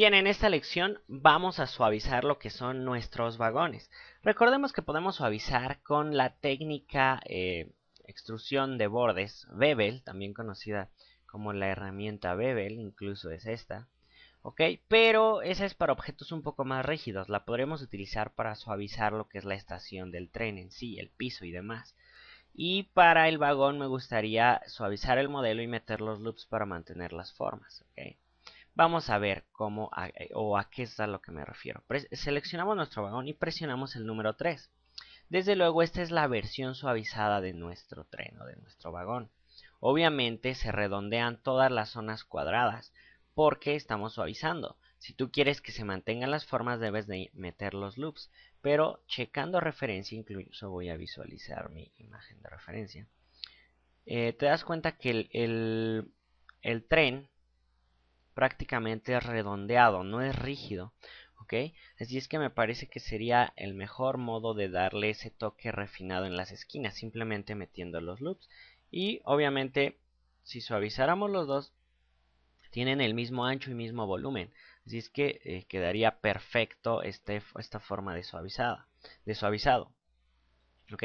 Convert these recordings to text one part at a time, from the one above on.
Bien, en esta lección vamos a suavizar lo que son nuestros vagones. Recordemos que podemos suavizar con la técnica eh, extrusión de bordes Bevel, también conocida como la herramienta Bevel, incluso es esta. ¿Ok? Pero esa es para objetos un poco más rígidos. La podremos utilizar para suavizar lo que es la estación del tren en sí, el piso y demás. Y para el vagón me gustaría suavizar el modelo y meter los loops para mantener las formas. ¿ok? Vamos a ver cómo eh, o a qué es a lo que me refiero. seleccionamos nuestro vagón y presionamos el número 3. Desde luego esta es la versión suavizada de nuestro tren o de nuestro vagón. Obviamente se redondean todas las zonas cuadradas porque estamos suavizando. Si tú quieres que se mantengan las formas debes de meter los loops. Pero checando referencia, incluso voy a visualizar mi imagen de referencia. Eh, te das cuenta que el, el tren prácticamente redondeado, no es rígido. ¿ok? Así es que me parece que sería el mejor modo de darle ese toque refinado en las esquinas, simplemente metiendo los loops. Y obviamente, si suavizáramos los dos, tienen el mismo ancho y mismo volumen. Así es que eh, quedaría perfecto este, esta forma de, suavizada, de suavizado. ¿Ok?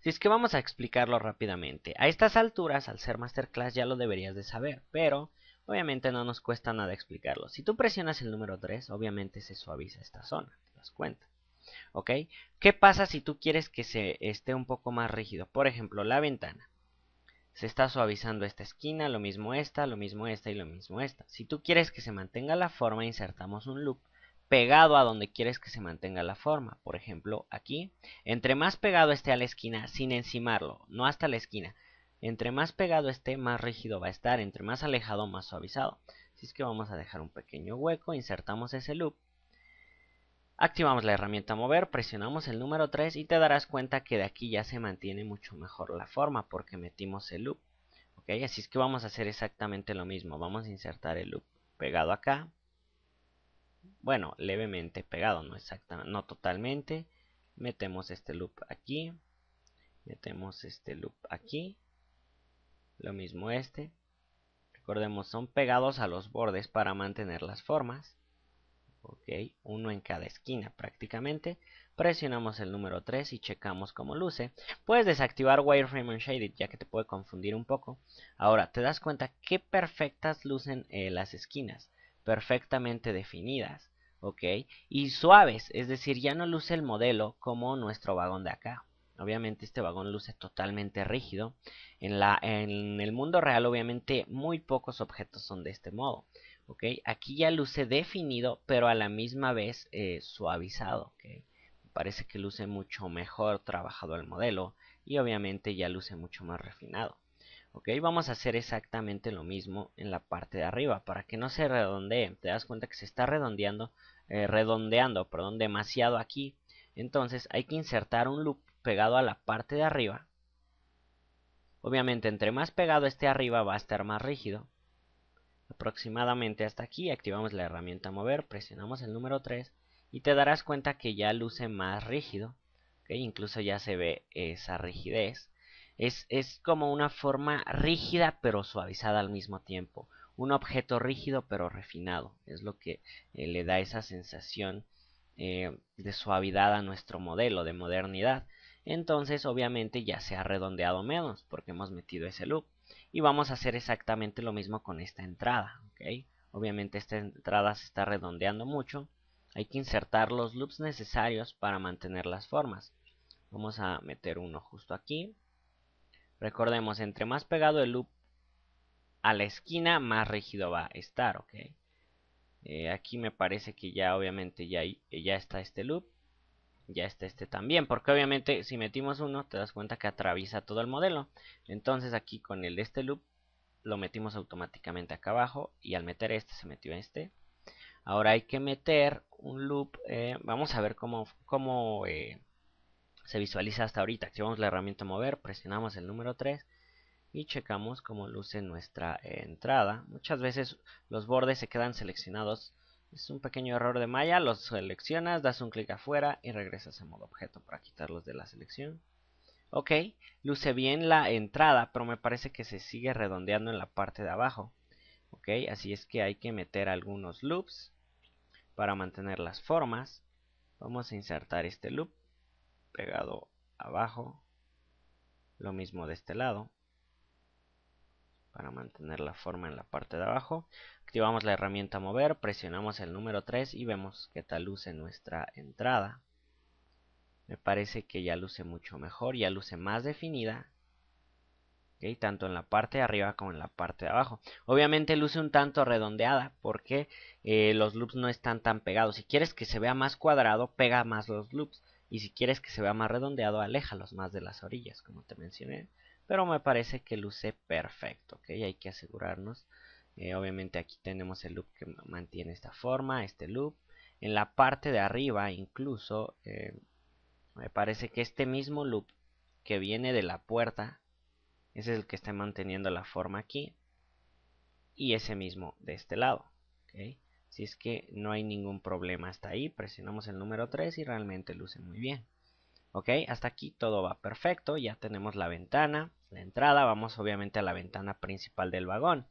Así es que vamos a explicarlo rápidamente. A estas alturas, al ser masterclass, ya lo deberías de saber, pero Obviamente no nos cuesta nada explicarlo. Si tú presionas el número 3, obviamente se suaviza esta zona, te das cuenta. ¿Ok? ¿Qué pasa si tú quieres que se esté un poco más rígido? Por ejemplo, la ventana. Se está suavizando esta esquina, lo mismo esta, lo mismo esta y lo mismo esta. Si tú quieres que se mantenga la forma, insertamos un loop pegado a donde quieres que se mantenga la forma. Por ejemplo, aquí. Entre más pegado esté a la esquina, sin encimarlo, no hasta la esquina, entre más pegado esté, más rígido va a estar. Entre más alejado, más suavizado. Así es que vamos a dejar un pequeño hueco, insertamos ese loop. Activamos la herramienta mover, presionamos el número 3 y te darás cuenta que de aquí ya se mantiene mucho mejor la forma porque metimos el loop. ¿Ok? Así es que vamos a hacer exactamente lo mismo. Vamos a insertar el loop pegado acá. Bueno, levemente pegado, no exactamente, no totalmente. Metemos este loop aquí. Metemos este loop aquí lo mismo este. Recordemos, son pegados a los bordes para mantener las formas. Ok, uno en cada esquina prácticamente. Presionamos el número 3 y checamos cómo luce. Puedes desactivar Wireframe Unshaded ya que te puede confundir un poco. Ahora, te das cuenta que perfectas lucen eh, las esquinas. Perfectamente definidas. Ok, y suaves, es decir, ya no luce el modelo como nuestro vagón de acá. Obviamente este vagón luce totalmente rígido. En, la, en el mundo real obviamente muy pocos objetos son de este modo. Aquí ya luce definido pero a la misma vez eh, suavizado. Parece que luce mucho mejor trabajado el modelo y obviamente ya luce mucho más refinado. Vamos a hacer exactamente lo mismo en la parte de arriba para que no se redondee. Te das cuenta que se está redondeando, eh, redondeando perdón, demasiado aquí. Entonces hay que insertar un loop pegado a la parte de arriba. Obviamente, entre más pegado esté arriba va a estar más rígido. Aproximadamente hasta aquí activamos la herramienta mover, presionamos el número 3 y te darás cuenta que ya luce más rígido. Incluso ya se ve esa rigidez. Es, es, como una forma rígida pero suavizada al mismo tiempo. Un objeto rígido pero refinado. Es lo que eh, le da esa sensación eh, de suavidad a nuestro modelo, de modernidad entonces obviamente ya se ha redondeado menos porque hemos metido ese loop. Y vamos a hacer exactamente lo mismo con esta entrada ¿ok? obviamente esta entrada se está redondeando mucho. Hay que insertar los loops necesarios para mantener las formas. Vamos a meter uno justo aquí. Recordemos entre más pegado el loop a la esquina más rígido va a estar ok eh, aquí me parece que ya obviamente ya, ya está este loop ya está este también, porque obviamente si metimos uno te das cuenta que atraviesa todo el modelo. Entonces aquí con el este loop lo metimos automáticamente acá abajo y al meter este se metió este. Ahora hay que meter un loop, eh, vamos a ver cómo, cómo eh, se visualiza hasta ahorita. Activamos la herramienta mover, presionamos el número 3 y checamos cómo luce nuestra entrada. Muchas veces los bordes se quedan seleccionados es un pequeño error de malla, los seleccionas, das un clic afuera y regresas a modo objeto para quitarlos de la selección. Ok, luce bien la entrada, pero me parece que se sigue redondeando en la parte de abajo. Ok, así es que hay que meter algunos loops. para mantener las formas, vamos a insertar este loop pegado abajo. Lo mismo de este lado. Para mantener la forma en la parte de abajo. Activamos la herramienta mover, presionamos el número 3 y vemos que tal luce nuestra entrada. Me parece que ya luce mucho mejor, ya luce más definida tanto en la parte de arriba como en la parte de abajo. Obviamente luce un tanto redondeada porque eh, los loops no están tan pegados. Si quieres que se vea más cuadrado, pega más los loops. Y si quieres que se vea más redondeado, aléjalos más de las orillas, como te mencioné. Pero me parece que luce perfecto, ¿ok? Hay que asegurarnos. Eh, obviamente aquí tenemos el loop que mantiene esta forma, este loop. En la parte de arriba incluso, eh, me parece que este mismo loop que viene de la puerta ese es el que está manteniendo la forma aquí. Y ese mismo de este lado. Si es que no hay ningún problema hasta ahí, presionamos el número 3 y realmente luce muy bien. Ok, hasta aquí todo va perfecto. Ya tenemos la ventana, la entrada. Vamos obviamente a la ventana principal del vagón.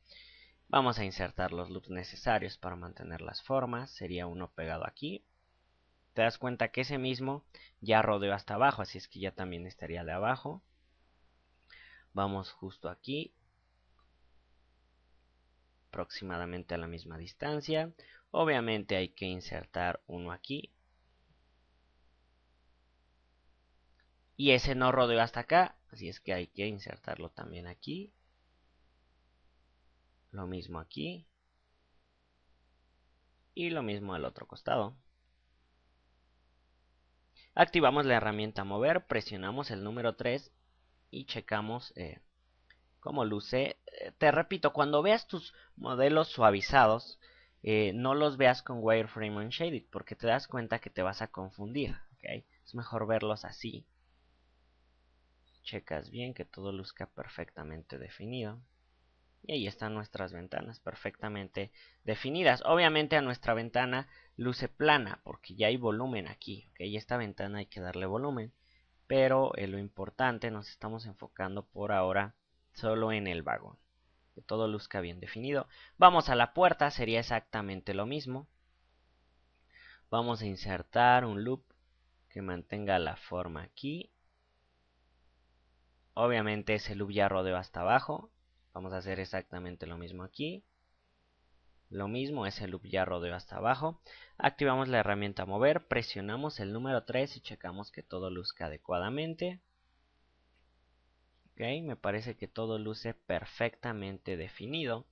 Vamos a insertar los loops necesarios para mantener las formas. Sería uno pegado aquí. Te das cuenta que ese mismo ya rodeó hasta abajo, así es que ya también estaría de abajo. Vamos justo aquí. Aproximadamente a la misma distancia. Obviamente hay que insertar uno aquí. Y ese no rodeó hasta acá. Así es que hay que insertarlo también aquí. Lo mismo aquí. Y lo mismo al otro costado. Activamos la herramienta mover, presionamos el número 3 y checamos eh, cómo luce. Eh, te repito, cuando veas tus modelos suavizados, eh, no los veas con wireframe unshaded porque te das cuenta que te vas a confundir. Es mejor verlos así. Checas bien que todo luzca perfectamente definido. Y ahí están nuestras ventanas perfectamente definidas. Obviamente a nuestra ventana luce plana porque ya hay volumen aquí. Y esta ventana hay que darle volumen pero eh, lo importante nos estamos enfocando por ahora solo en el vagón que todo luzca bien definido vamos a la puerta sería exactamente lo mismo vamos a insertar un loop que mantenga la forma aquí obviamente ese loop ya rodeó hasta abajo vamos a hacer exactamente lo mismo aquí lo mismo, ese loop ya rodeó hasta abajo. Activamos la herramienta mover, presionamos el número 3 y checamos que todo luzca adecuadamente. Ok, me parece que todo luce perfectamente definido.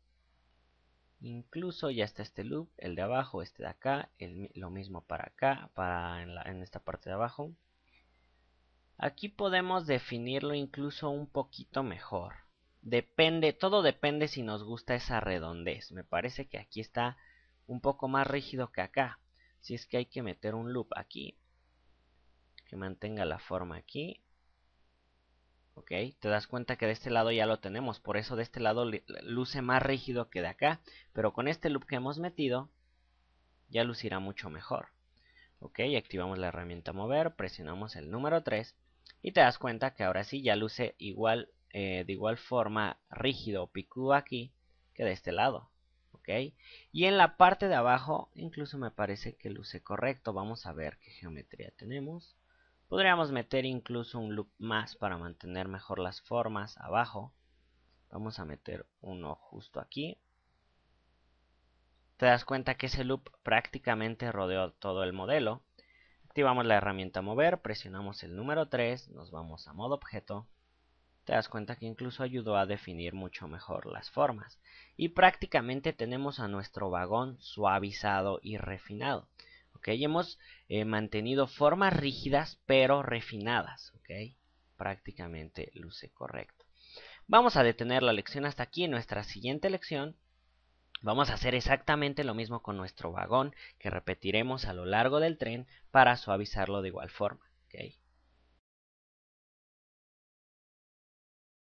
Incluso ya está este loop, el de abajo, este de acá, lo mismo para acá, para en esta parte de abajo. Aquí podemos definirlo incluso un poquito mejor. Depende, todo depende si nos gusta esa redondez. Me parece que aquí está un poco más rígido que acá. Si es que hay que meter un loop aquí. Que mantenga la forma aquí. Ok, te das cuenta que de este lado ya lo tenemos. Por eso de este lado luce más rígido que de acá. Pero con este loop que hemos metido, ya lucirá mucho mejor. Ok, activamos la herramienta mover, presionamos el número 3. Y te das cuenta que ahora sí ya luce igual eh, de igual forma rígido o picudo aquí que de este lado. ¿ok? Y en la parte de abajo incluso me parece que luce correcto. Vamos a ver qué geometría tenemos. Podríamos meter incluso un loop más para mantener mejor las formas abajo. Vamos a meter uno justo aquí. Te das cuenta que ese loop prácticamente rodeó todo el modelo. Activamos la herramienta mover, presionamos el número 3, nos vamos a modo objeto te das cuenta que incluso ayudó a definir mucho mejor las formas. Y prácticamente tenemos a nuestro vagón suavizado y refinado. ¿ok? hemos eh, mantenido formas rígidas pero refinadas. ¿ok? Prácticamente luce correcto. Vamos a detener la lección hasta aquí. En nuestra siguiente lección vamos a hacer exactamente lo mismo con nuestro vagón que repetiremos a lo largo del tren para suavizarlo de igual forma. ¿ok?